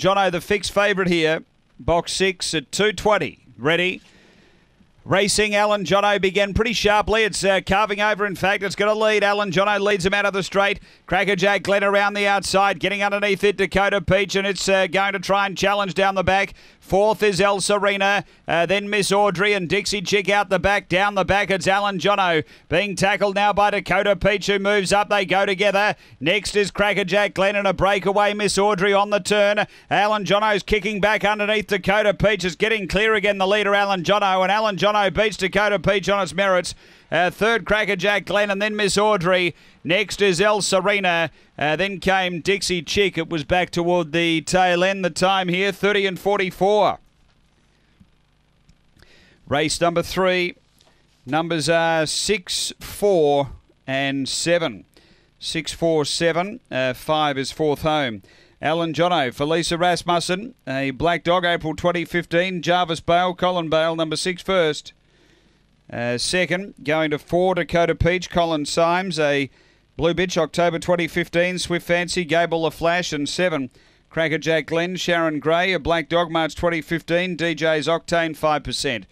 Jono, the fixed favourite here. Box six at 220. Ready? Racing, Alan Jono began pretty sharply. It's uh, carving over, in fact. It's going to lead. Alan Jono leads him out of the straight. Crackerjack Glen around the outside, getting underneath it. Dakota Peach, and it's uh, going to try and challenge down the back. Fourth is El Serena, uh, then Miss Audrey and Dixie Chick out the back. Down the back, it's Alan Jono being tackled now by Dakota Peach, who moves up. They go together. Next is Crackerjack Glen and a breakaway. Miss Audrey on the turn. Alan Jono's kicking back underneath Dakota Peach. Is getting clear again, the leader, Alan Jono. And Alan Jono beats Dakota Peach on its merits. Uh, third, Crackerjack Glen, and then Miss Audrey. Next is El Serena. Uh, then came Dixie Chick. It was back toward the tail end. The time here, 30 and 44. Race number three. Numbers are 6, 4, and 7. 6, 4, 7. Uh, 5 is fourth home. Alan Jono for Lisa Rasmussen. A black dog, April 2015. Jarvis Bale, Colin Bale, number six first. Uh, second, going to four, Dakota Peach, Colin Symes, a Blue Bitch, October 2015, Swift Fancy, Gable the Flash, and seven, Crackerjack Glen, Sharon Gray, a Black Dog, March 2015, DJ's Octane 5%.